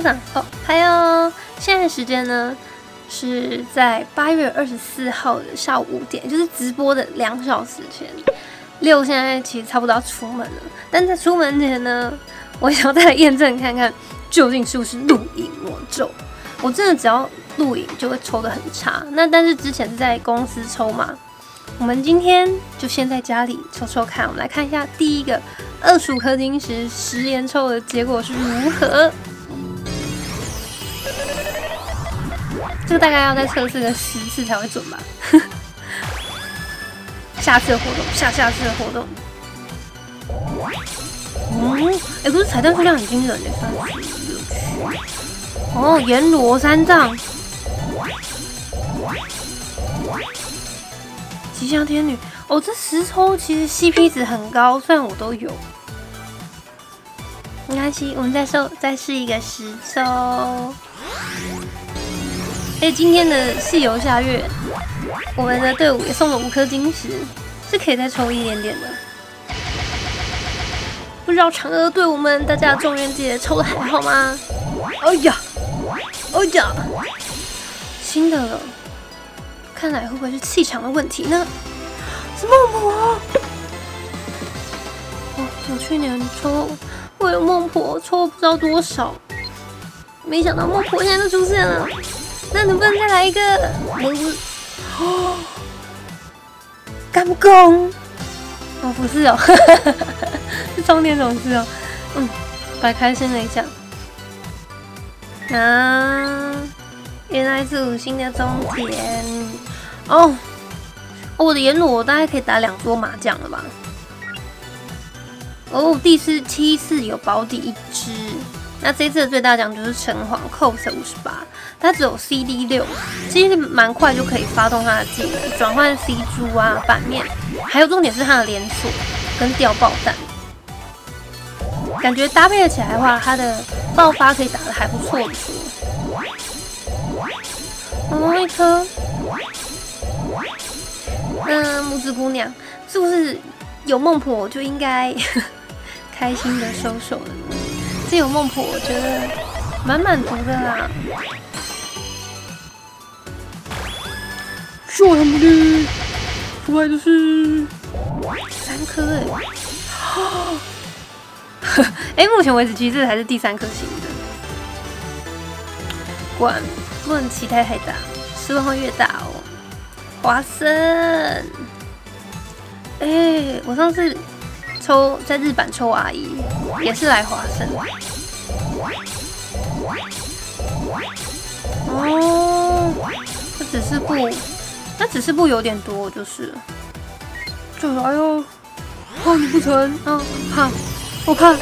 社长哦，还有现在时间呢是在八月二十四号的下午五点，就是直播的两小时前。六现在其实差不多要出门了，但在出门前呢，我想再来验证看看究竟是不是录影魔咒。我真的只要录影就会抽的很差，那但是之前是在公司抽嘛。我们今天就先在家里抽抽看，我们来看一下第一个二十五颗晶石十连抽的结果是如何。这个大概要再测试个十次才会准吧。下次的活动，下下次的活动。哦，哎，可是彩蛋数量很惊人的，三十六哦，阎罗三藏。吉祥天女哦，这十抽其实 CP 值很高，虽然我都有，没关系，我们再收再试一个十抽。哎，今天的细游下月，我们的队伍也送了五颗晶石，是可以再抽一点点的。不知道嫦娥队伍们，大家中元节抽的还好吗？哎呀，哎呀，新的了。看来会不会是气场的问题呢？是孟婆！哦，我去年抽我有孟婆抽不知道多少，没想到孟婆现在都出现了，那能不能再来一个？哦，干公！哦，不是哦，是充电总是哦，嗯，白开心了一下。啊，原来是五星的终点。哦，哦我的阎罗大概可以打两桌麻将了吧？哦，第四七次有保底一只，那这次的最大奖就是橙黄 cos 五十八，它只有 CD 六，其实蛮快就可以发动它的技能，转换 C 珠啊版面，还有重点是它的连锁跟掉爆弹，感觉搭配起来的话，它的爆发可以打的还不错的说。哦，一颗。嗯，木子姑娘是不是有孟婆就应该 开心的收手了呢？这有孟婆，我觉得蛮满足的啦。做什么的？出来的是三颗哎！哎，目前为止其实还是第三颗星的。管不能期待太大，失望会越大哦。华生，哎，我上次抽在日版抽阿姨，也是来华生。哦，这只是不，那只是布有点多，就是。就来哟，怕你不成？啊，怕，我怕。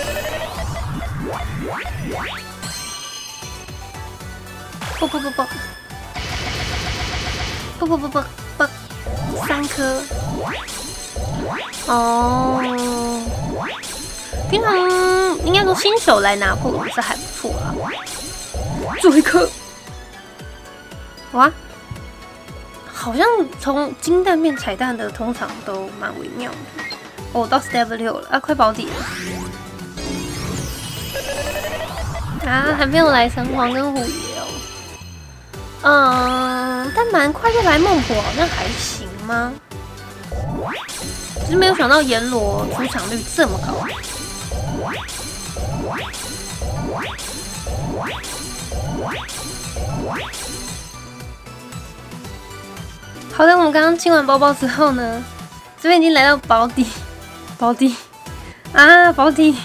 不不不不，不不不不不。三颗哦，平常应该说新手来拿破是还不错啊。最后一颗，哇，好像从金蛋变彩蛋的通常都蛮微妙的。哦，到 step 六了啊，快保底了。啊，还没有来神皇跟虎爷哦。嗯，但蛮快就来孟婆，好像还行。吗？只是没有想到阎罗出场率这么高。好的，我们刚刚清完包包之后呢，这边已经来到保底，保底啊，保底，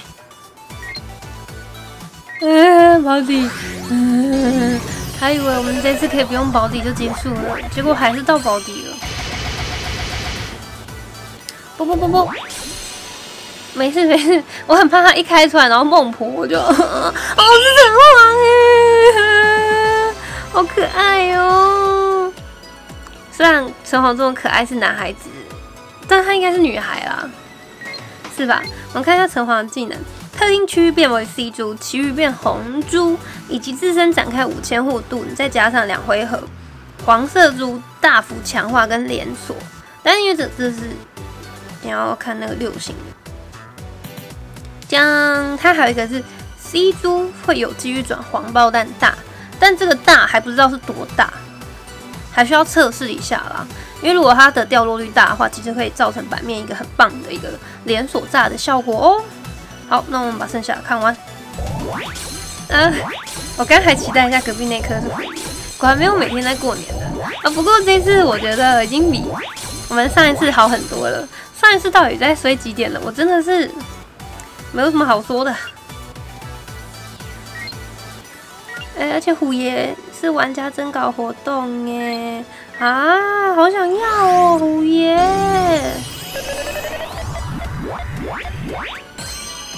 嗯，保底，嗯，还以为我们这次可以不用保底就结束了，结果还是到保底了。不不不不，没事没事，我很怕他一开出来，然后孟婆我就，哦是陈黄哎，好可爱哟。虽然陈黄这么可爱是男孩子，但他应该是女孩啦，是吧？我们看一下陈黄的技能：特定区域变为 C 珠，其余变红珠，以及自身展开五千护盾，再加上两回合黄色珠大幅强化跟连锁。但因为这这是。你要看那个六星，将它还有一个是 C 珠会有机遇转黄爆弹大，但这个大还不知道是多大，还需要测试一下啦。因为如果它的掉落率大的话，其实可以造成版面一个很棒的一个连锁炸的效果哦。好，那我们把剩下的看完。嗯，我刚还期待一下隔壁那颗是蝴蝶，果然没有每天在过年的啊。不过这次我觉得已经比我们上一次好很多了。上一次到底在衰几点了？我真的是没有什么好说的。而且虎爷是玩家征稿活动耶！啊，好想要哦，虎爷。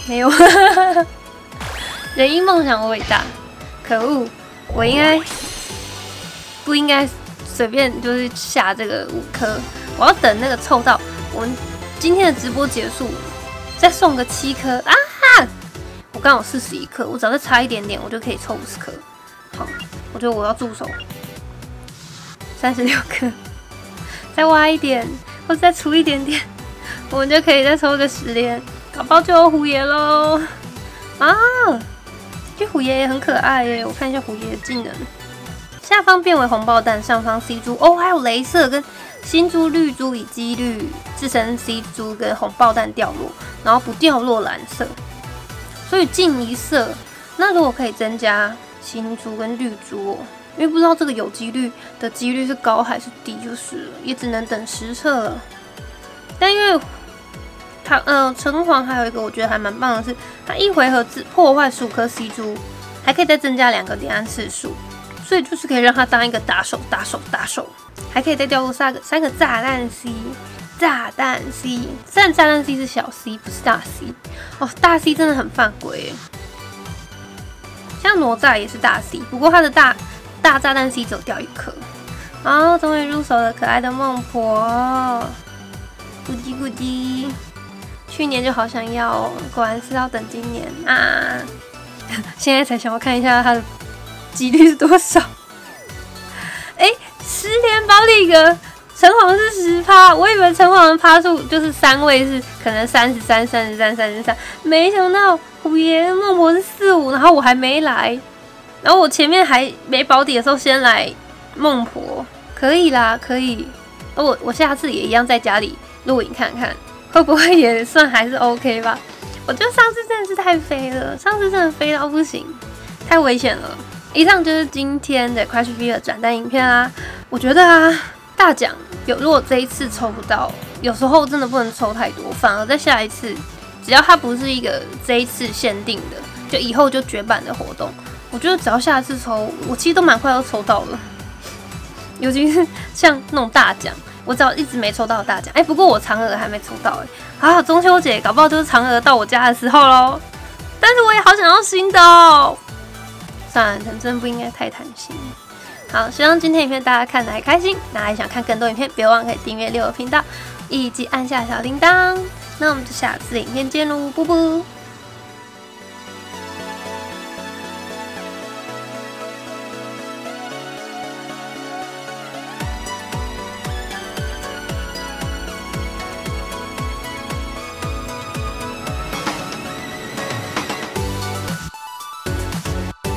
没有，人因梦想而伟大。可恶，我应该不应该随便就是下这个五颗？我要等那个凑到我们今天的直播结束，再送个七颗啊！我刚好四十一颗，我只要再差一点点，我就可以凑五十颗。好，我觉得我要助手。三十六颗，再挖一点，或者再出一点点，我们就可以再抽个十连。搞包就有虎爷喽！啊，这虎爷也很可爱耶！我看一下虎爷的技能，下方变为红爆弹，上方 C 珠哦，还有镭射跟新珠、绿珠以几率自身 C 珠跟红爆弹掉落，然后不掉落蓝色，所以近一色。那如果可以增加新珠跟绿珠哦，因为不知道这个有几率的几率是高还是低，就是，也只能等实测了。但因为它呃，橙黄还有一个我觉得还蛮棒的是，它一回合只破坏十五颗 C 珠，还可以再增加两个点按次数，所以就是可以让它当一个打手、打手、打手，还可以再掉入三个三个炸弹 C，炸弹 C，虽然炸弹 C 是小 C 不是大 C 哦，大 C 真的很犯规，像哪吒也是大 C，不过他的大大炸弹 C 走掉一颗，好，终于入手了可爱的孟婆，咕叽咕叽。去年就好想要，果然是要等今年啊！现在才想要看一下它的几率是多少。哎，十连保底格，橙黄是十趴，我以为橙黄的趴数就是三位是可能三十三、三十三、三十三，没想到虎爷孟婆是四五，然后我还没来，然后我前面还没保底的时候先来孟婆，可以啦，可以。我我下次也一样在家里录影看看。会不会也算还是 OK 吧？我觉得上次真的是太飞了，上次真的飞到不行，太危险了。以上就是今天的 Crash V 的转单影片啦。我觉得啊，大奖有如果这一次抽不到，有时候真的不能抽太多，反而在下一次，只要它不是一个这一次限定的，就以后就绝版的活动，我觉得只要下一次抽，我其实都蛮快要抽到了。尤其是像那种大奖。我只要一直没抽到大奖，哎，不过我嫦娥还没抽到，哎，啊，中秋节搞不好就是嫦娥到我家的时候喽。但是我也好想要新的哦。算了，人真不应该太贪心。好，希望今天影片大家看的还开心，那还想看更多影片，别忘可以订阅六个频道，以及按下小铃铛。那我们就下次影片见喽，啵啵。